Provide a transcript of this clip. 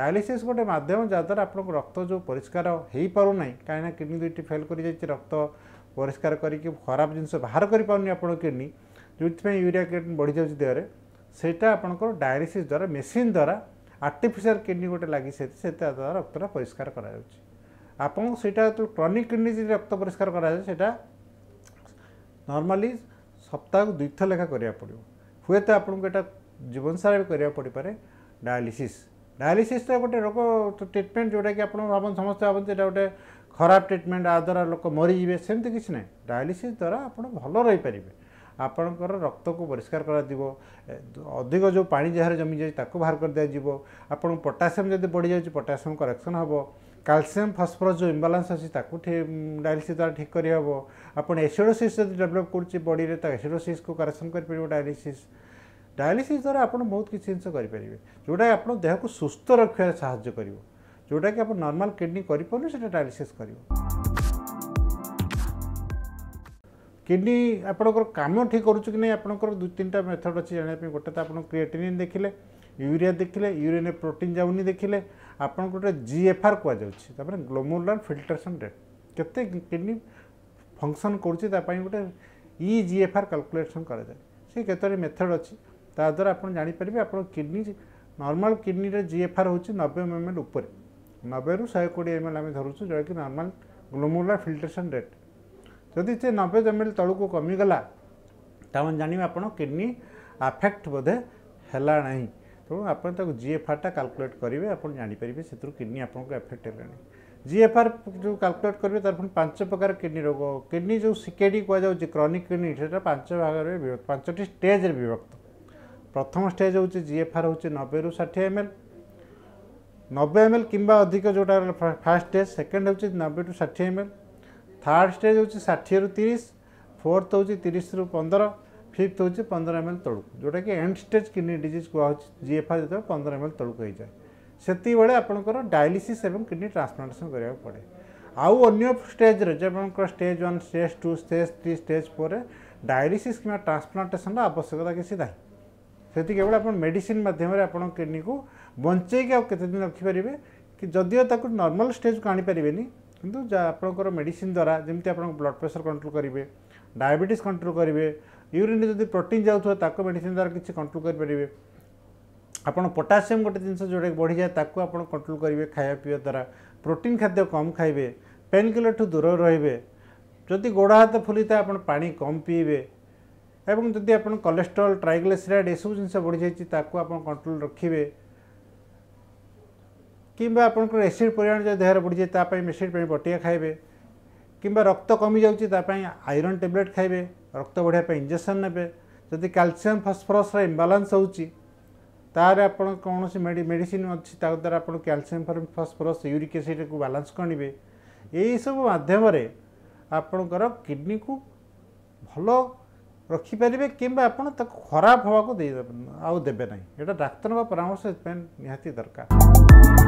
dialysis ଗୋଟେ ମାଧ୍ୟମ ଯାହାଦ୍ୱାରା ଆପଣଙ୍କ ରକ୍ତ ଯେଉଁ ପରିଷ୍କାର ହୋଇପାରୁନାହିଁ କାହିଁକିନା କିଡ଼ନୀ ଦୁଇଟି ଫେଲ୍ କରିଯାଇଛି ରକ୍ତ ପରିଷ୍କାର କରିକି ଖରାପ ଜିନିଷ ବାହାର କରିପାରୁନି ଆପଣ କିଡ଼ନୀ ଯେଉଁଥିପାଇଁ ୟୁରିଆ କିଡ଼ନୀ ବଢ଼ିଯାଉଛି ଦେହରେ ସେଇଟା ଆପଣଙ୍କର ଡାୟାଲିସିସ୍ ଦ୍ୱାରା ମେସିନ୍ ଦ୍ୱାରା ଆର୍ଟିଫିସିଆଲ୍ କିଡ଼ନୀ ଗୋଟେ ଲାଗିଛି ସେଟା ଦ୍ୱାରା ରକ୍ତଟା ପରିଷ୍କାର କରାଯାଉଛି ଆପଣଙ୍କୁ ସେଇଟା ଯେଉଁ କ୍ରନିକ୍ କିଡ଼ନୀ ଯଦି ରକ୍ତ ପରିଷ୍କାର କରାଯାଏ ସେଇଟା ନର୍ମାଲି ସପ୍ତାହକୁ ଦୁଇଥର ଲେଖା କରିବାକୁ ପଡ଼ିବ ହୁଏତ ଆପଣଙ୍କୁ ଏଇଟା ଜୀବନସାରା ବି କରିବାକୁ ପଡ଼ିପାରେ ଡାୟାଲିସିସ୍ ଡାୟାଲିସିସ୍ଟା ଗୋଟେ ରୋଗ ଟ୍ରିଟମେଣ୍ଟ ଯେଉଁଟାକି ଆପଣ ଭାବନ୍ତି ସମସ୍ତେ ଭାବନ୍ତି ଏଇଟା ଗୋଟେ ଖରାପ ଟ୍ରିଟମେଣ୍ଟ ଆ ଦ୍ୱାରା ଲୋକ ମରିଯିବେ ସେମିତି କିଛି ନାହିଁ ଡାୟାଲିସିସ୍ ଦ୍ୱାରା ଆପଣ ଭଲ ରହିପାରିବେ ଆପଣଙ୍କର ରକ୍ତକୁ ପରିଷ୍କାର କରାଯିବ ଅଧିକ ଯେଉଁ ପାଣି ଯାହାର ଜମିଯାଇଛି ତାକୁ ବାହାର କରିଦିଆଯିବ ଆପଣଙ୍କୁ ପଟାସିୟମ୍ ଯଦି ବଢ଼ିଯାଉଛି ପଟାସିୟମ୍ କରେକ୍ସନ୍ ହେବ କ୍ୟାଲସିୟମ୍ ଫସଫରସ୍ ଯେଉଁ ଇମ୍ବାଲାନ୍ସ ଅଛି ତାକୁ ଡାୟାଲିସିସ୍ ଦ୍ୱାରା ଠିକ୍ କରିହେବ ଆପଣ ଏସିଡ଼ୋସିସ୍ ଯଦି ଡେଭଲପ୍ କରୁଛି ବଡ଼ିରେ ତା ଏସିଡ଼ୋସିସ୍କୁ କରେକ୍ସନ୍ କରିପାରିବ ଡାୟାଲିସିସ୍ ଡାୟାଲିସିସ୍ ଦ୍ୱାରା ଆପଣ ବହୁତ କିଛି ଜିନିଷ କରିପାରିବେ ଯେଉଁଟାକି ଆପଣ ଦେହକୁ ସୁସ୍ଥ ରଖିବାରେ ସାହାଯ୍ୟ କରିବ ଯେଉଁଟାକି ଆପଣ ନର୍ମାଲ୍ କିଡ଼ନୀ କରିପାରୁନି ସେଇଟା ଡାୟାଲିସିସ୍ କରିବ କିଡ଼ନୀ ଆପଣଙ୍କର କାମ ଠିକ୍ କରୁଛି କି ନାହିଁ ଆପଣଙ୍କର ଦୁଇ ତିନିଟା ମେଥଡ଼ ଅଛି ଜାଣିବା ପାଇଁ ଗୋଟେ ତ ଆପଣ କ୍ରିଏଟିନିନ୍ ଦେଖିଲେ ୟୁରିଆ ଦେଖିଲେ ୟୁରିନରେ ପ୍ରୋଟିନ୍ ଯାଉନି ଦେଖିଲେ ଆପଣଙ୍କୁ ଗୋଟେ ଜିଏଫ୍ଆର୍ କୁହାଯାଉଛି ତାପରେ ଗ୍ଲୋମୁଲାର ଫିଲ୍ଟ୍ରେସନ୍ ରେଟ୍ କେତେ କିଡ଼ନୀ ଫଙ୍କସନ୍ କରୁଛି ତା ପାଇଁ ଗୋଟେ ଇ ଜିଏଫ୍ଆର୍ କାଲକୁଲେସନ୍ କରାଯାଏ ସେ କେତୋଟି ମେଥଡ଼ ଅଛି ताद्वारा आप जापर आप किडनी नर्माल किडनी जीएफआर हो नबे एम एम एल उपर नबे रु शहे कोड़े एम एल आम धरू जो कि नर्माल ग्लोमोला फिल्टरेसन रेट जदि से नबे एम एल तल को कमीगला जानवे आप किडनी आफेक्ट बोधे है तेनाली टा काल्कुलेट करेंगे आप जापर से किडनी आपफेक्ट है जीएफआर जो काल्कुलेट करेंगे तरफ पांच प्रकार किडनी रोग किडनी जो सिकेडी कहुच क्रनिक किडनी पांच भाग में पांचटी स्टेज विभक्त প্রথম স্টেজ হচ্ছে জিএফআর হচ্ছে নবেরু ষাঠিয়ে এম এল নবে এম এল কিংবা অধিক যেটা ফার্স্ট স্টেজ সেকেন্ড হচ্ছে নবে টু ষাঠিয়ে এম এল থার্ড স্টেজ হচ্ছে ষাঠিয়ে রু তিরিশ ফোর্থ হচ্ছে তিরিশ রু পনেরো ফিফ্থ হচ্ছে পনেরো এম এল তলক যেটাকি এন্ড স্টেজ কিডনি ডিজিজ কুহাচ্ছে জিএফআর যেত পনেরো এম এল তলক হয়ে সেতবে আপনার ডায়ালিসিস এবং কিডনি ট্রান্সপ্লান্টেসন করা পড়ে আউ অন্য স্টেজরে যে আপনার stage one stage two stage three stage ফোরে ডায়ালিসিস কিংবা ট্রান্সপ্লান্টেসনর আবশ্যকতা কিছু নাই ସେଠି କେବଳ ଆପଣ ମେଡିସିନ ମାଧ୍ୟମରେ ଆପଣ କିଡ଼ନୀକୁ ବଞ୍ଚେଇକି ଆଉ କେତେ ଦିନ ରଖିପାରିବେ କି ଯଦିଓ ତାକୁ ନର୍ମାଲ ଷ୍ଟେଜକୁ ଆଣିପାରିବେନି କିନ୍ତୁ ଯା ଆପଣଙ୍କର ମେଡ଼ିସିନ ଦ୍ୱାରା ଯେମିତି ଆପଣଙ୍କ ବ୍ଲଡ଼ ପ୍ରେସର କଣ୍ଟ୍ରୋଲ କରିବେ ଡାଇବେଟିସ୍ କଣ୍ଟ୍ରୋଲ କରିବେ ୟୁରିନ୍ରେ ଯଦି ପ୍ରୋଟିନ୍ ଯାଉଥିବ ତାକୁ ମେଡ଼ିସିନ ଦ୍ୱାରା କିଛି କଣ୍ଟ୍ରୋଲ କରିପାରିବେ ଆପଣ ପଟାସିୟମ ଗୋଟେ ଜିନିଷ ଯେଉଁଟାକି ବଢ଼ିଯାଏ ତାକୁ ଆପଣ କଣ୍ଟ୍ରୋଲ କରିବେ ଖାଇବା ପିଇବା ଦ୍ୱାରା ପ୍ରୋଟିନ୍ ଖାଦ୍ୟ କମ୍ ଖାଇବେ ପେନ୍ କିଲର୍ଠୁ ଦୂର ରହିବେ ଯଦି ଗୋଡ଼ ହାତ ଫୁଲିଥାଏ ଆପଣ ପାଣି କମ୍ ପିଇବେ এবং যদি আপনার কলেস্ট্রল ট্রাইগ্লিসেরাইড এসব জিনিস বড়ি যাই তাকে আপনার কন্ট্রোল রাখবে কিংবা আপনার এসিড পরিমাণ যদি দেহের যায় তাপাই এসিড পাই বটিয়া খাইবে কিংবা রক্ত কমি যাচ্ছে তাপাই আইরন ট্যাবলেট খাইবে রক্ত বড়িয়া ইঞ্জেকশন নেবে যদি ক্যালসিয়াম ফসফরসর ইম্বালান্স হচ্ছে তাহলে আপনার কৌশি মেডিসিন অছি তা আপনার ক্যালসিয়াম ফসফরস ইউরিক এসিডকে বালান্স করবে এইসব মাধ্যমে আপনার কিডনি কু ভালো ରଖିପାରିବେ କିମ୍ବା ଆପଣ ତାକୁ ଖରାପ ହେବାକୁ ଦେଇ ଆଉ ଦେବେ ନାହିଁ ଏଇଟା ଡାକ୍ତରଙ୍କ ପରାମର୍ଶ ସେଥିପାଇଁ ନିହାତି ଦରକାର